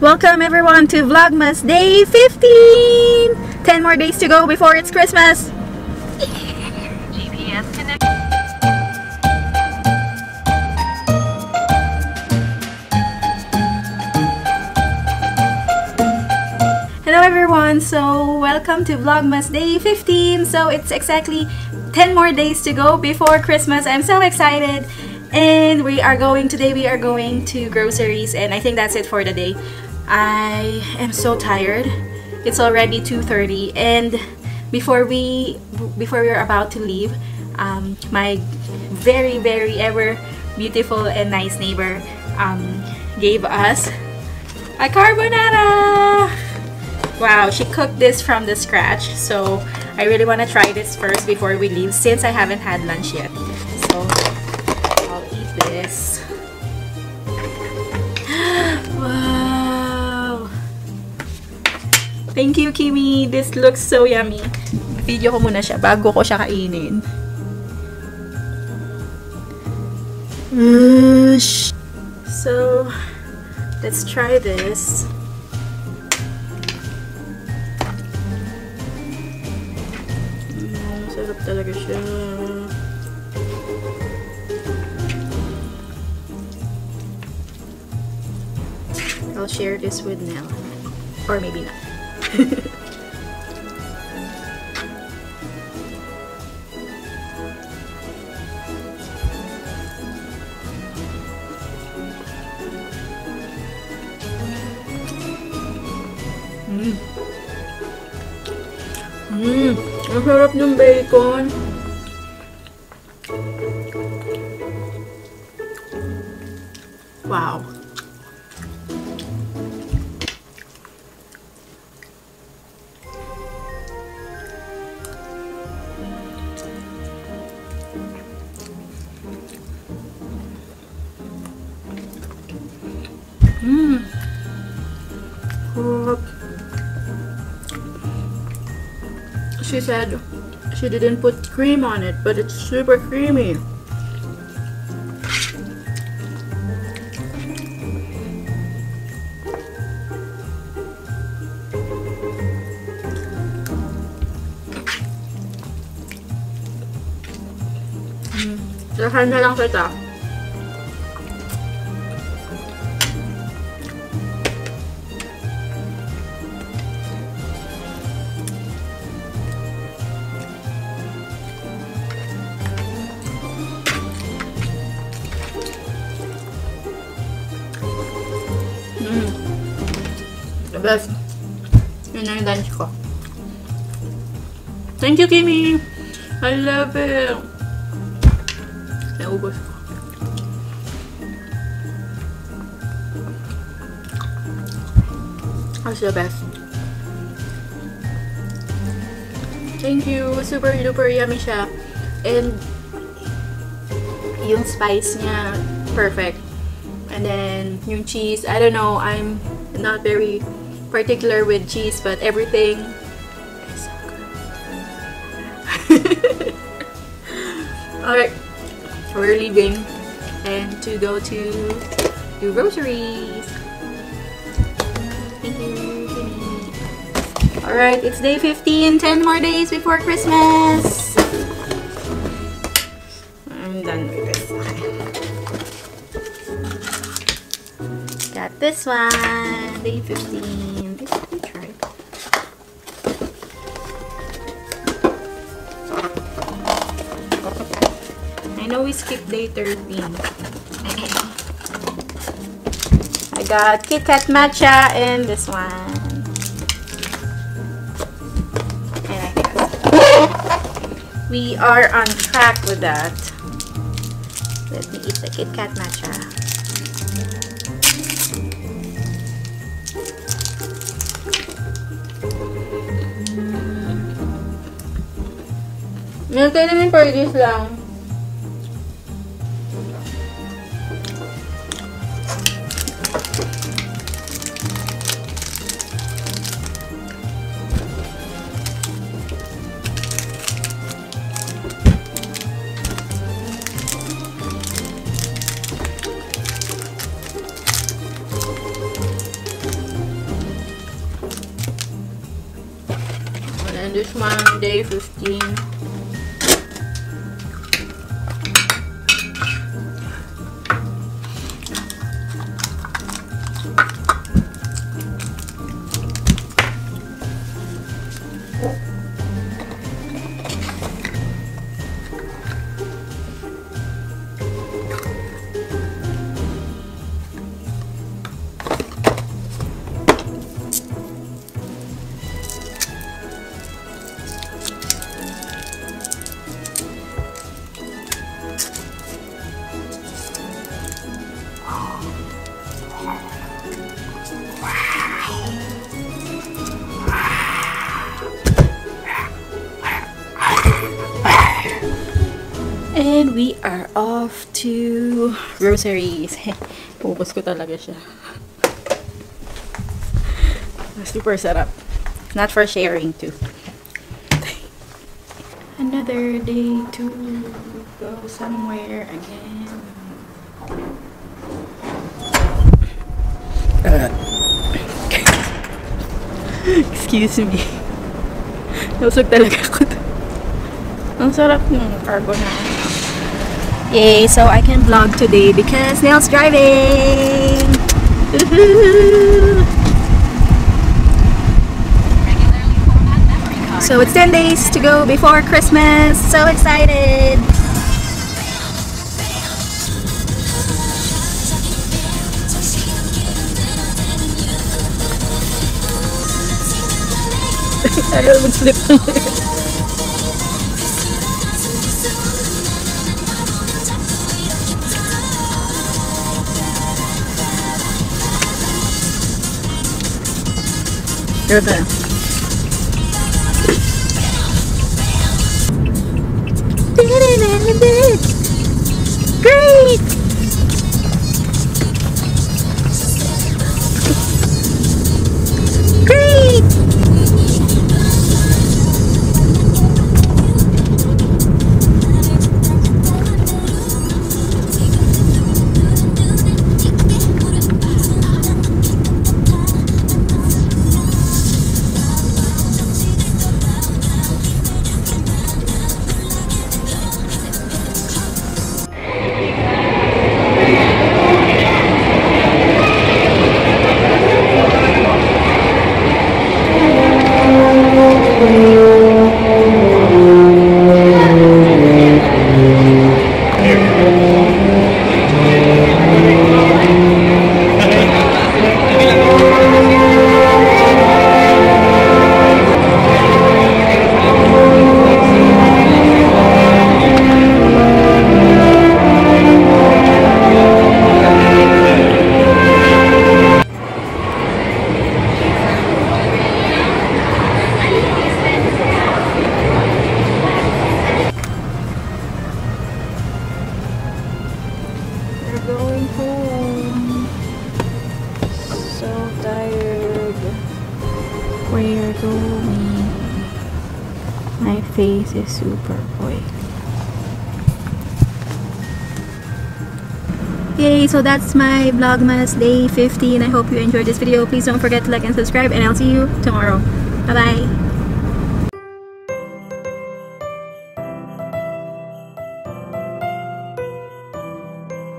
Welcome everyone to Vlogmas Day 15! 10 more days to go before it's Christmas! GPS. Hello everyone! So, welcome to Vlogmas Day 15! So, it's exactly 10 more days to go before Christmas. I'm so excited! And we are going, today we are going to groceries and I think that's it for the day. I am so tired. It's already 2.30 and before we, before we are about to leave, um, my very, very ever beautiful and nice neighbor um, gave us a carbonara! Wow, she cooked this from the scratch. So I really want to try this first before we leave since I haven't had lunch yet. So I'll eat this. Thank you, Cimmy. This looks so yummy. Video ko muna siya bago ko siya kainin. Ush. So, let's try this. Mm, sarap talaga siya. I'll share this with Nell. Or maybe not. Mm. Mmm, ang sarap ng bacon. Wow. Mmm. She said she didn't put cream on it, but it's super creamy. Mm. The best. Yun na yung lunch ko. Thank you, Cimmy! I love it! Ko. That's the best. Thank you! Super duper yummy siya. And yung spice niya, perfect. And then, yung cheese, I don't know, I'm not very particular with cheese, but everything is so good. Alright, we're leaving and to go to do groceries. Thank you, Cimmy. Alright, it's day 15, 10 more days before Christmas. I'm done with this. one. Got this one, day 15. I know we skipped day 13. I got Kit Kat Matcha and this one. And I guess we are on track with that. Let me eat the Kit Kat Matcha. Meron tayo namin burgers lang. This one, day 15. And we are off to groceries. Pupus ko talaga siya. Super sarap. Not for sharing too. Another day to go somewhere again. Uh. Excuse me. Nausog talaga ako. Ang sarap ng. Yay, so I can vlog today because Neil's driving! so it's 10 days to go before Christmas. So excited! Ayaw mag-slip Go there. Great! Face is super oily. Yay, so that's my Vlogmas day 15. I hope you enjoyed this video. Please don't forget to like and subscribe and I'll see you tomorrow. Bye bye.